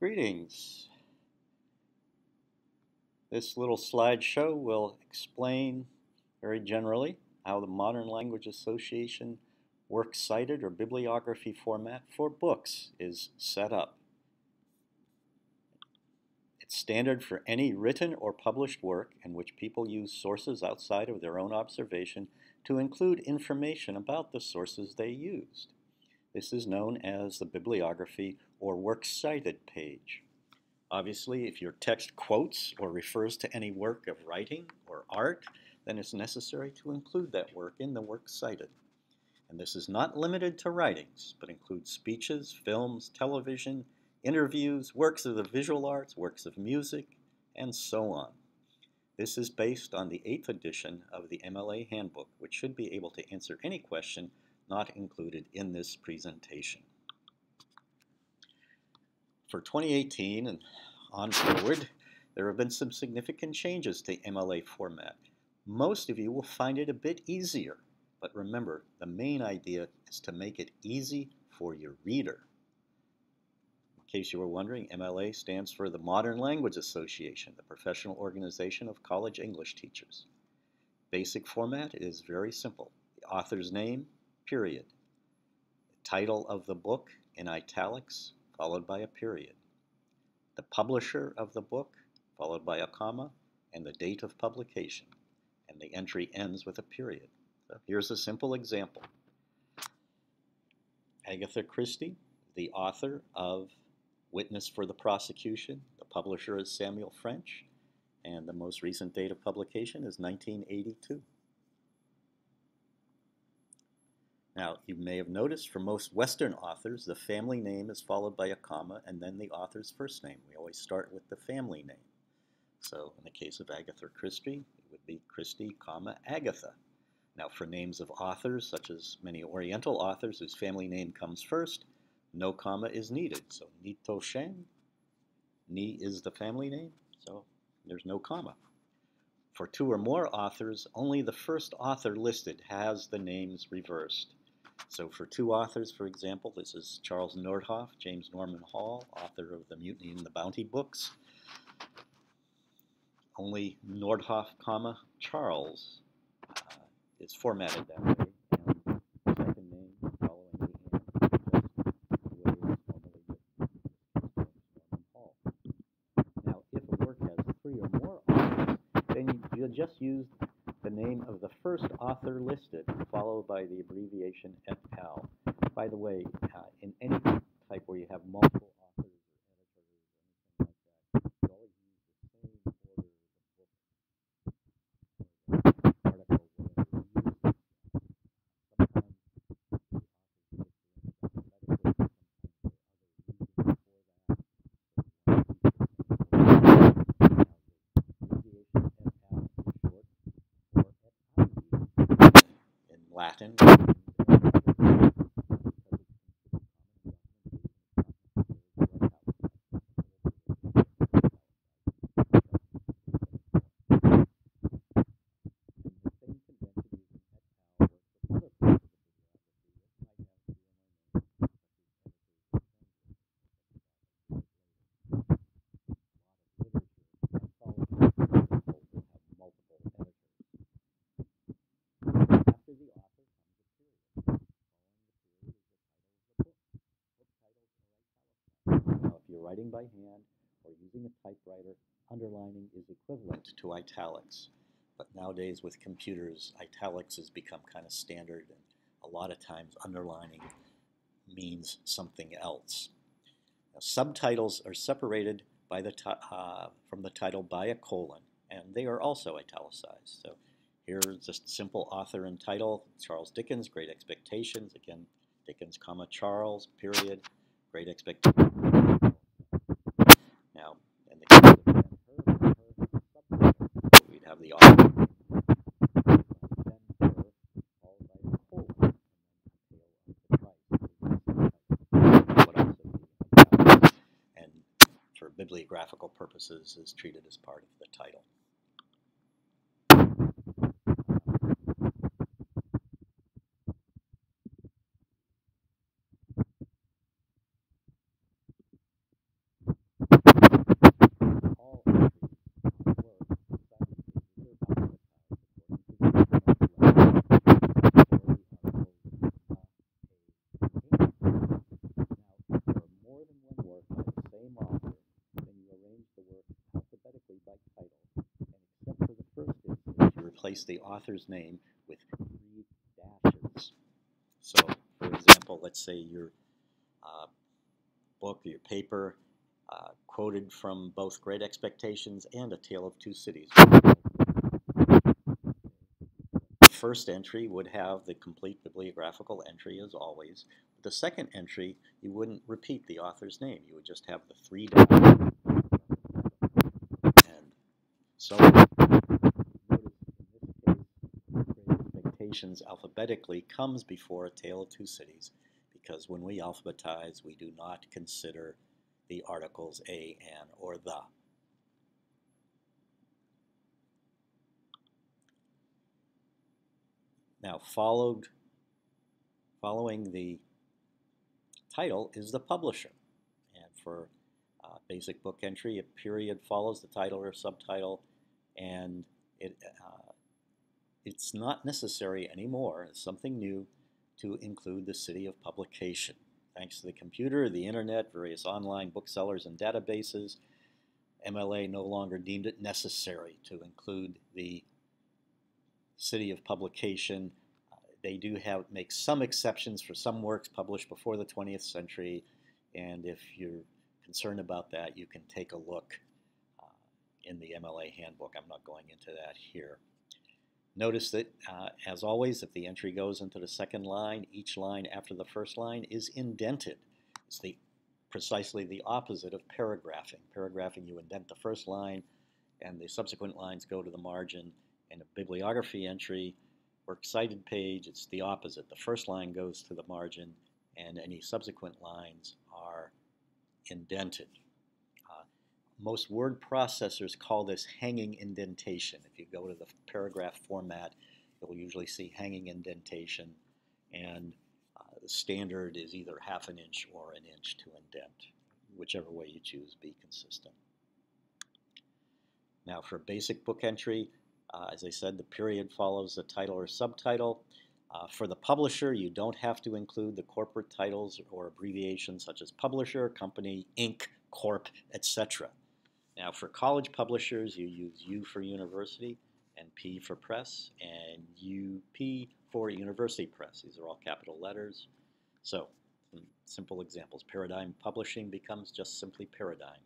Greetings. This little slideshow will explain very generally how the Modern Language Association works cited or bibliography format for books is set up. It's standard for any written or published work in which people use sources outside of their own observation to include information about the sources they used. This is known as the bibliography or works cited page. Obviously, if your text quotes or refers to any work of writing or art, then it's necessary to include that work in the works cited. And this is not limited to writings, but includes speeches, films, television, interviews, works of the visual arts, works of music, and so on. This is based on the 8th edition of the MLA Handbook, which should be able to answer any question not included in this presentation. For 2018 and on forward, there have been some significant changes to MLA format. Most of you will find it a bit easier, but remember, the main idea is to make it easy for your reader. In case you were wondering, MLA stands for the Modern Language Association, the professional organization of college English teachers. Basic format is very simple. The author's name, period. The title of the book in italics, followed by a period. The publisher of the book, followed by a comma, and the date of publication. And the entry ends with a period. So here's a simple example. Agatha Christie, the author of Witness for the Prosecution. The publisher is Samuel French, and the most recent date of publication is 1982. Now, you may have noticed for most Western authors, the family name is followed by a comma and then the author's first name. We always start with the family name. So in the case of Agatha Christie, it would be Christie, comma, Agatha. Now for names of authors, such as many Oriental authors whose family name comes first, no comma is needed. So Nito Sheng, Ni is the family name, so there's no comma. For two or more authors, only the first author listed has the names reversed. So for two authors, for example, this is Charles Nordhoff, James Norman Hall, author of the Mutiny on the Bounty books. Only Nordhoff, comma, Charles uh, is formatted that way. And second name following the and, Hall. Now, if a work has three or more authors, then you just use the name of the first author listed, followed by the abbreviation et al. By the way, uh, in any type where you have multiple authors or editors or anything like that, you always use the same order of the book, article, whatever you use. Sometimes the authors listed in alphabetical, sometimes the others use it for that. Now, the abbreviation et al is short for et ali in Latin. After the author comes a period. Following the period is the title of the book. Book titles are italicized. Now, if you're writing by hand or using a typewriter, underlining is equivalent to italics. But nowadays with computers, italics has become kind of standard, and a lot of times underlining means something else. Now, subtitles are separated by the uh, from the title by a colon, and they are also italicized. So Here's just simple author and title, Charles Dickens, Great Expectations. Again, Dickens, comma, Charles, period, Great Expectations. Now, in the case of Ben Hur, Ben Hur, subtitle, we'd have the author, Ben Hur, followed by the colon, and then Tale of the Christ. Would also be italics, and bibliographical purposes is treated as part of the title. Replace the author's name with three dashes. So, for example, let's say your uh, book, your paper, uh, quoted from both Great Expectations and A Tale of Two Cities. The first entry would have the complete bibliographical entry as always. The second entry, you wouldn't repeat the author's name. You would just have the three dashes. And so Alphabetically comes before A Tale of Two Cities because when we alphabetize, we do not consider the articles a, an, or the. Now, followed, following the title is the publisher. And for uh, basic book entry, a period follows the title or subtitle, and it, uh, it's not necessary anymore, something new, to include the city of publication. Thanks to the computer, the internet, various online booksellers and databases, MLA no longer deemed it necessary to include the city of publication. They do have make some exceptions for some works published before the 20th century, and if you're concerned about that, you can take a look uh, in the MLA handbook. I'm not going into that here. Notice that, uh, as always, if the entry goes into the second line, each line after the first line is indented. It's the precisely the opposite of paragraphing. Paragraphing, you indent the first line, and the subsequent lines go to the margin. In a bibliography entry, works cited page, it's the opposite. The first line goes to the margin, and any subsequent lines are indented. Most word processors call this hanging indentation. If you go to the paragraph format, you'll usually see hanging indentation, and uh, the standard is either half an inch or an inch to indent. Whichever way you choose, be consistent. Now for basic book entry, uh, as I said, the period follows the title or subtitle. Uh, for the publisher, you don't have to include the corporate titles or abbreviations such as publisher, company, Inc., corp, etc. Now for college publishers, you use U for university and P for press and UP for university press. These are all capital letters. So simple examples. Paradigm Publishing becomes just simply Paradigm.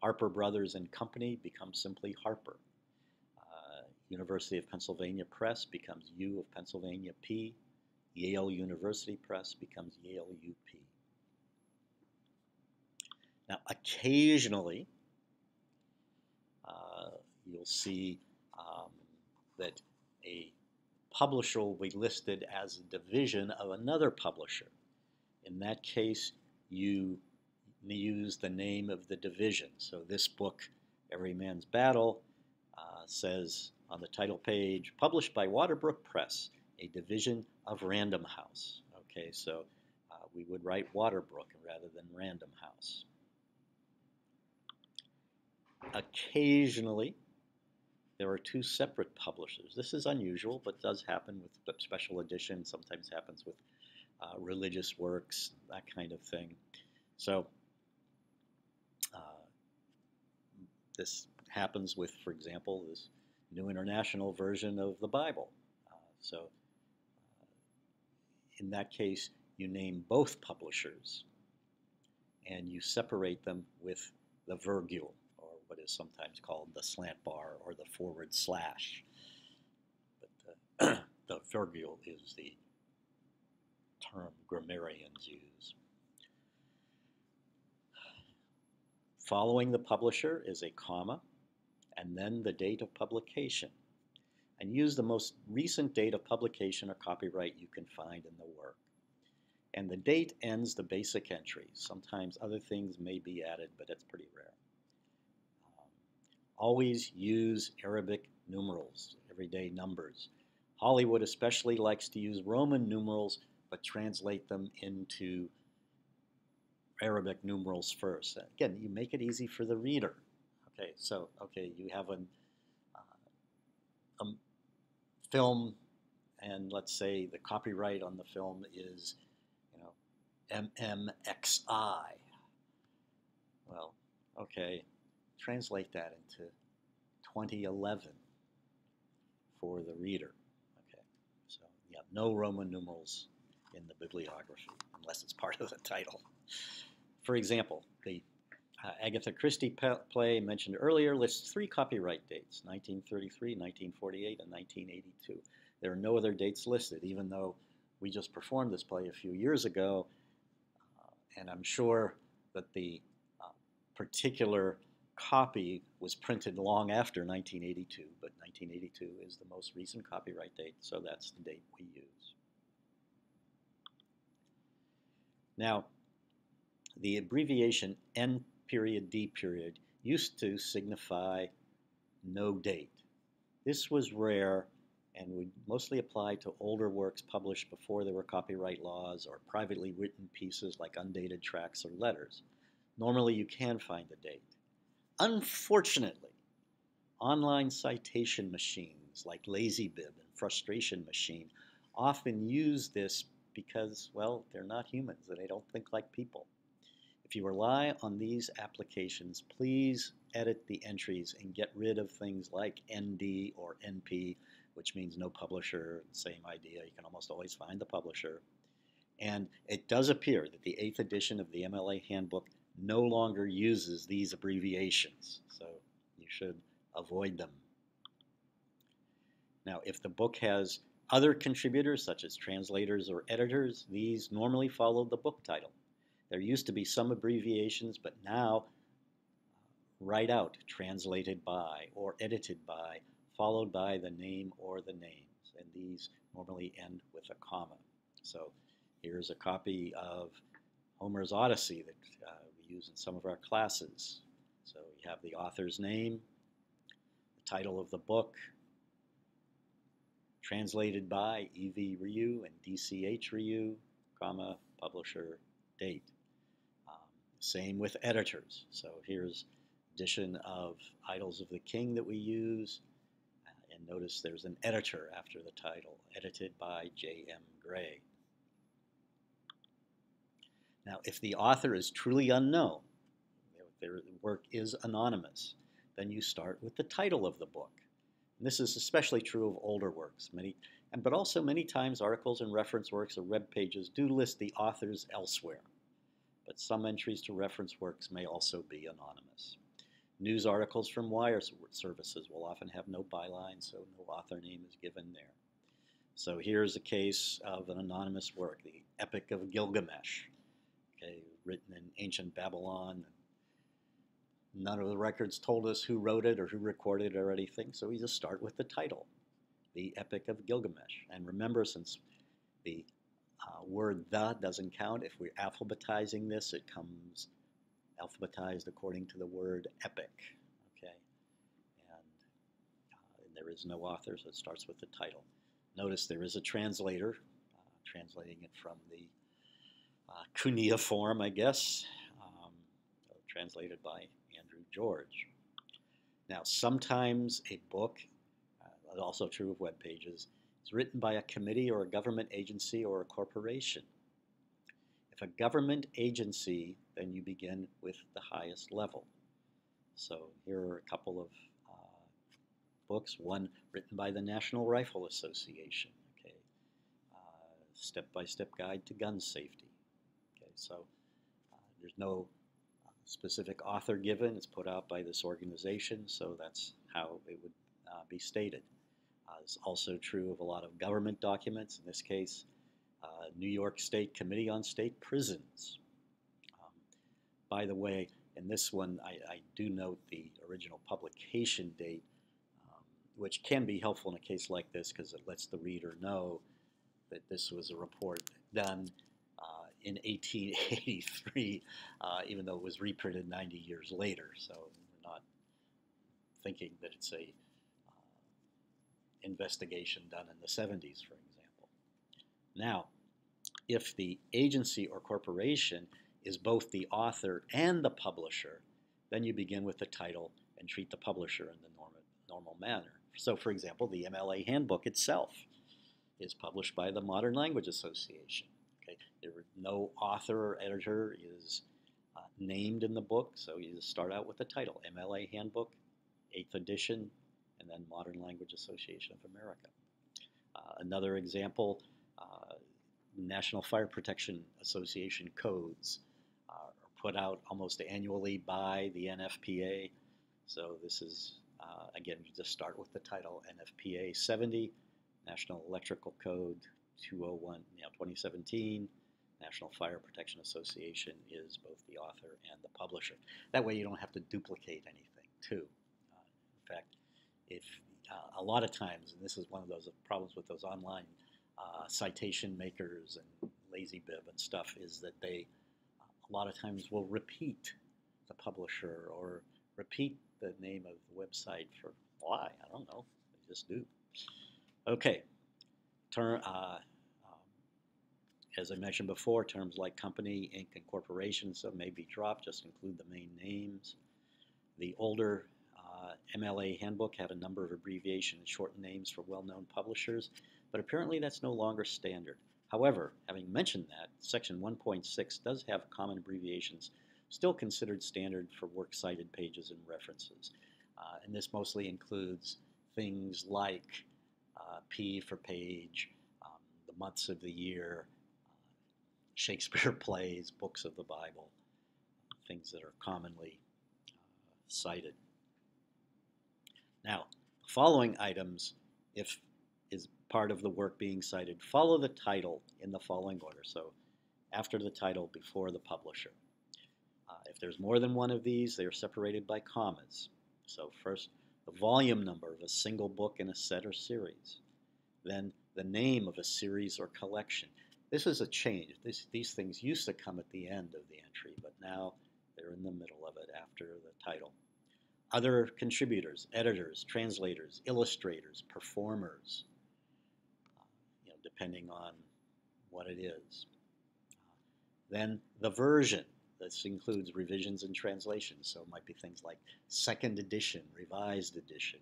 Harper Brothers and Company becomes simply Harper. Uh, University of Pennsylvania Press becomes U of Pennsylvania P. Yale University Press becomes Yale UP. Now, occasionally, you'll see um, that a publisher will be listed as a division of another publisher. In that case, you use the name of the division. So this book, Every Man's Battle, uh, says on the title page, published by Waterbrook Press, a division of Random House. Okay, so uh, we would write Waterbrook rather than Random House. Occasionally, there are two separate publishers. This is unusual, but does happen with special editions. Sometimes happens with uh, religious works, that kind of thing. So uh, this happens with, for example, this New International Version of the Bible. Uh, so uh, in that case, you name both publishers and you separate them with the virgule what is sometimes called the slant bar or the forward slash. But the, virgule is the term grammarians use. Following the publisher is a comma and then the date of publication. And use the most recent date of publication or copyright you can find in the work. And the date ends the basic entry. Sometimes other things may be added, but it's pretty rare always use Arabic numerals, everyday numbers. Hollywood especially likes to use Roman numerals, but translate them into Arabic numerals first. Again, you make it easy for the reader. Okay, so, okay, you have an, uh, a film, and let's say the copyright on the film is, you know, MMXI. Well, okay, translate that into 2011 for the reader. Okay, so no Roman numerals in the bibliography unless it's part of the title. For example, the uh, Agatha Christie play mentioned earlier lists three copyright dates, 1933, 1948, and 1982. There are no other dates listed, even though we just performed this play a few years ago, uh, and I'm sure that the uh, particular copy was printed long after 1982, but 1982 is the most recent copyright date, so that's the date we use. Now, the abbreviation N period D period used to signify no date. This was rare and would mostly apply to older works published before there were copyright laws or privately written pieces like undated tracts or letters. Normally you can find a date. Unfortunately, online citation machines like LazyBib and Frustration Machine often use this because, well, they're not humans and they don't think like people. If you rely on these applications, please edit the entries and get rid of things like ND or NP, which means no publisher, same idea, you can almost always find the publisher. And it does appear that the 8th edition of the MLA Handbook no longer uses these abbreviations, so you should avoid them. Now, if the book has other contributors, such as translators or editors, these normally follow the book title. There used to be some abbreviations, but now write out translated by or edited by, followed by the name or the names. And these normally end with a comma. So here's a copy of Homer's Odyssey that uh, use in some of our classes. So you have the author's name, the title of the book, translated by E.V. Rieu and D.C.H. Rieu, comma, publisher, date. Same with editors. So here's edition of Idylls of the King that we use. Uh, and notice there's an editor after the title, edited by J.M. Gray. Now, if the author is truly unknown, their work is anonymous, then you start with the title of the book. And this is especially true of older works, many, but also many times articles and reference works or web pages do list the authors elsewhere but some entries to reference works may also be anonymous. News articles from wire services will often have no byline, so no author name is given there. So here's a case of an anonymous work, the Epic of Gilgamesh, okay, written in ancient Babylon. None of the records told us who wrote it or who recorded it or anything, so we just start with the title, the Epic of Gilgamesh. And remember, since the uh, word the doesn't count. If we're alphabetizing this, it comes alphabetized according to the word epic. Okay, and, uh, and there is no author, so it starts with the title. Notice there is a translator uh, translating it from the uh, cuneiform, I guess, um, translated by Andrew George. Now, sometimes a book, uh, also true of web pages, is written by a committee or a government agency or a corporation. If a government agency, then you begin with the highest level. So here are a couple of uh, books, one written by the National Rifle Association, okay, uh, Step-by-Step Guide to Gun Safety. So uh, there's no uh, specific author given, it's put out by this organization, so that's how it would uh, be stated. Uh, is also true of a lot of government documents, in this case, uh, New York State Committee on State Prisons. Um, by the way, in this one, I, I, do note the original publication date, um, which can be helpful in a case like this because it lets the reader know that this was a report done in 1883, uh, even though it was reprinted 90 years later. So we're not thinking that it's a investigation done in the 70s, for example. Now, if the agency or corporation is both the author and the publisher, then you begin with the title and treat the publisher in the normal, normal manner. So, for example, the MLA handbook itself is published by the Modern Language Association. Okay, there no author or editor is uh, named in the book, so you just start out with the title, MLA Handbook, 8th edition, and then Modern Language Association of America. Uh, another example, uh, National Fire Protection Association codes are put out almost annually by the NFPA. So this is, uh, again, you just start with the title NFPA 70, National Electrical Code 201, you know, 2017. National Fire Protection Association is both the author and the publisher. That way you don't have to duplicate anything, too. Uh, in fact, if uh, a lot of times, and this is one of those problems with those online uh, citation makers and LazyBib and stuff, is that they a lot of times will repeat the publisher or repeat the name of the website for why? I don't know. They just do. Okay. Uh, as I mentioned before, terms like company, Inc., and corporation so may be dropped, just include the main names. The older uh, MLA handbook had a number of abbreviation and shortened names for well-known publishers, but apparently that's no longer standard. However, having mentioned that, Section 1.6 does have common abbreviations still considered standard for works cited pages and references. Uh, and this mostly includes things like uh, P for page, um, the months of the year, Shakespeare plays, books of the Bible, things that are commonly uh, cited. Now, following items, if is part of the work being cited, follow the title in the following order. So after the title, before the publisher. Uh, if there's more than one of these, they are separated by commas. So first, the volume number of a single book in a set or series. Then the name of a series or collection. This is a change. This, these things used to come at the end of the entry, but now they're in the middle of it after the title. Other contributors, editors, translators, illustrators, performers, you know, depending on what it is. Then the version. This includes revisions and translations, so it might be things like second edition, revised edition,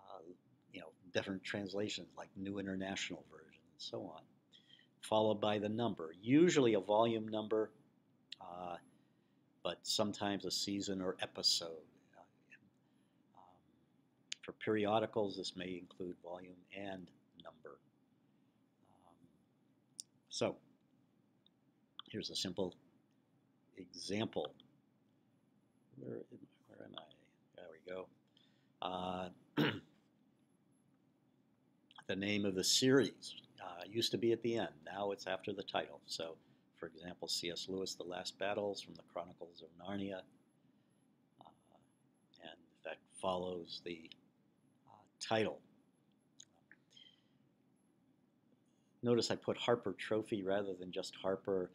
uh, you know, different translations like New International Version, and so on followed by the number, usually a volume number, uh, but sometimes a season or episode. Uh, um, for periodicals, this may include volume and number. Um, so, here's a simple example. Where, where am I? There we go. Uh, the name of the series uh, used to be at the end. Now it's after the title. So, for example, C.S. Lewis, The Last Battles from the Chronicles of Narnia. Uh, and that follows the uh, title. Notice I put Harper Trophy rather than just Harper.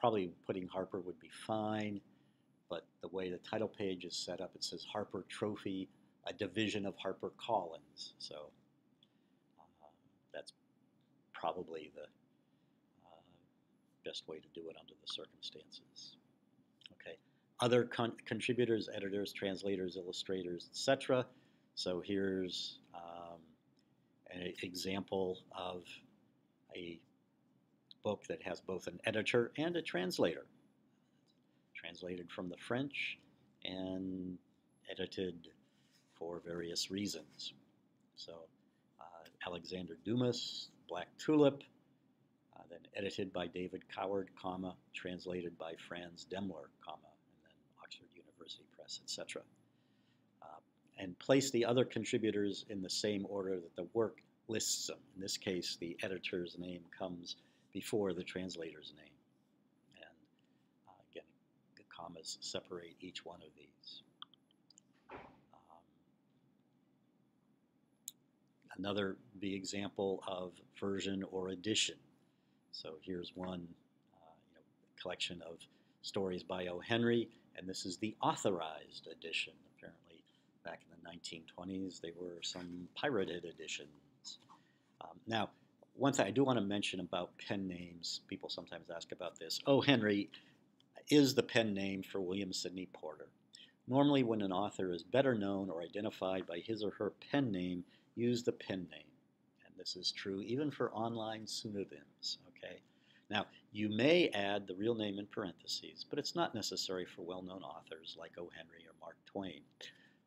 Uh, probably putting Harper would be fine, but the way the title page is set up, it says Harper Trophy, a division of Harper Collins. So that's probably the uh, best way to do it under the circumstances. Okay, other con contributors, editors, translators, illustrators, etc. So here's um, an example of a book that has both an editor and a translator. Translated from the French and edited for various reasons. So Alexander Dumas, Black Tulip, uh, then edited by David Coward, comma, translated by Franz Demmler, comma, and then Oxford University Press, etc. Uh, and place the other contributors in the same order that the work lists them. In this case, the editor's name comes before the translator's name. And uh, again, the commas separate each one of these. Another the example of version or edition. So here's one uh, you know, collection of stories by O. Henry, and this is the authorized edition. Apparently, back in the 1920s, there were some pirated editions. Um, now, one thing I do want to mention about pen names, people sometimes ask about this. O. Henry is the pen name for William Sydney Porter. Normally, when an author is better known or identified by his or her pen name, use the pen name. And this is true even for online pseudonyms, okay? Now, you may add the real name in parentheses, but it's not necessary for well-known authors like O. Henry or Mark Twain.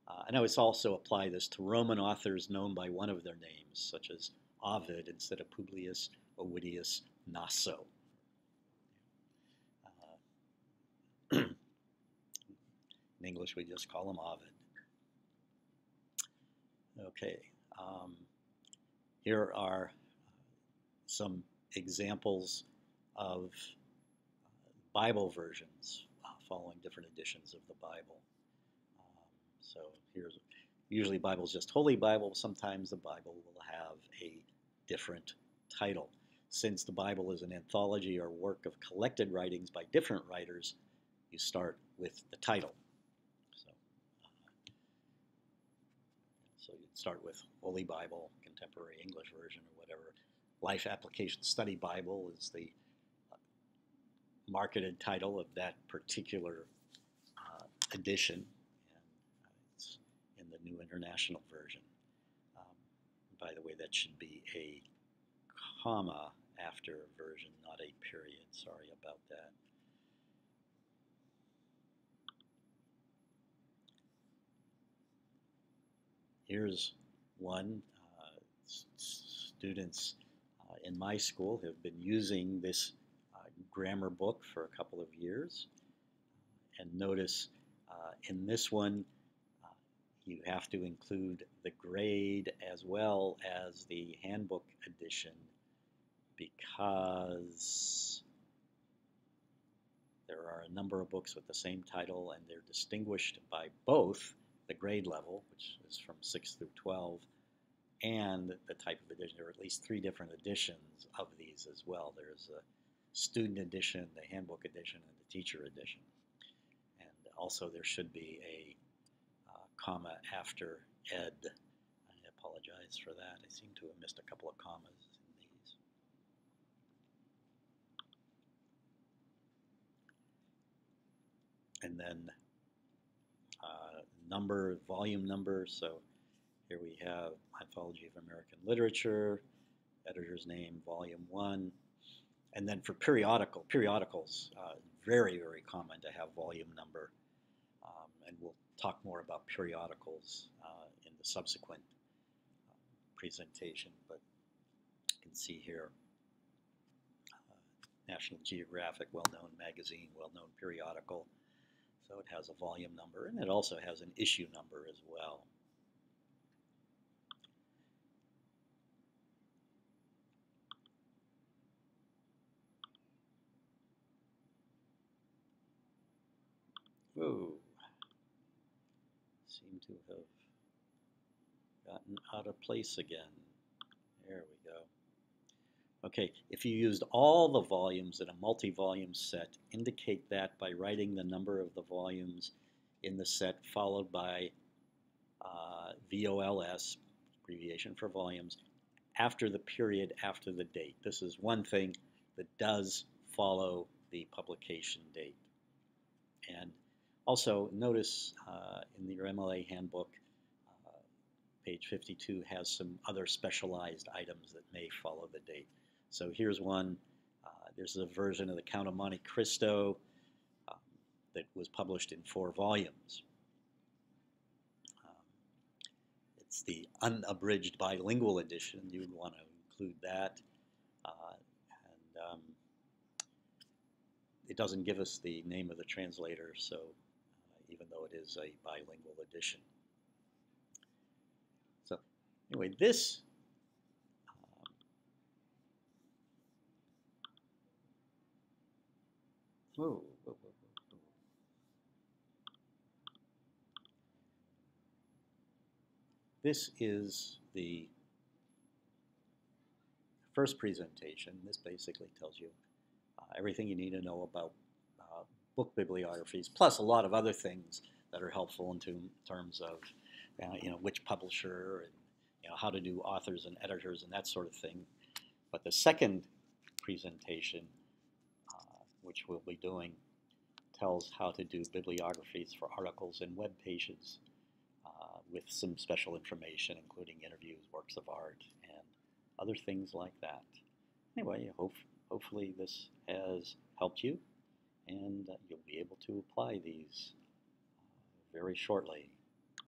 Uh, and I would also apply this to Roman authors known by one of their names, such as Ovid instead of Publius Ovidius Naso. Uh, in English, we just call him Ovid. Okay, um, here are some examples of Bible versions uh, following different editions of the Bible. Um, so here's usually Bible's just Holy Bible. Sometimes the Bible will have a different title. Since the Bible is an anthology or work of collected writings by different writers, you start with the title. So, uh, so you'd start with Holy Bible, Contemporary English Version, or whatever. Life Application Study Bible is the uh, marketed title of that particular uh, edition, and uh, it's in the New International Version. By the way, that should be a comma after version, not a period. Sorry about that. Here's one. Uh, students uh, in my school have been using this uh, grammar book for a couple of years. And notice uh, in this one, you have to include the grade as well as the handbook edition because there are a number of books with the same title and they're distinguished by both the grade level, which is from 6 through 12, and the type of edition. There are at least three different editions of these as well. There's a student edition, the handbook edition, and the teacher edition. And also there should be a comma after ed. I apologize for that. I seem to have missed a couple of commas. In these. And then uh, number, volume number. So here we have Anthology of American Literature, editor's name, volume one. And then for periodical, periodicals, uh, very, very common to have volume number. Um, and we'll talk more about periodicals uh, in the subsequent uh, presentation. But you can see here, uh, National Geographic, well-known magazine, well-known periodical. So it has a volume number and it also has an issue number as well. Whoa. Seem to have gotten out of place again. There we go. Okay, if you used all the volumes in a multi-volume set, indicate that by writing the number of the volumes in the set followed by uh, VOLS, abbreviation for volumes, after the period after the date. This is one thing that does follow the publication date. And also notice uh, in your MLA handbook, uh, page 52 has some other specialized items that may follow the date. So here's one. Uh, there's a version of the Count of Monte Cristo um, that was published in four volumes. Um, it's the unabridged bilingual edition. You would want to include that. Uh, and um, it doesn't give us the name of the translator, so uh, even though it is a bilingual edition. So anyway, this Whoa, whoa, whoa, this is the first presentation. This basically tells you uh, everything you need to know about uh, book bibliographies, plus a lot of other things that are helpful in terms of uh, you know which publisher and you know how to do authors and editors and that sort of thing. But the second presentation which we'll be doing, tells how to do bibliographies for articles and web pages uh, with some special information, including interviews, works of art, and other things like that. Anyway, hope, hopefully this has helped you, and uh, you'll be able to apply these uh, very shortly.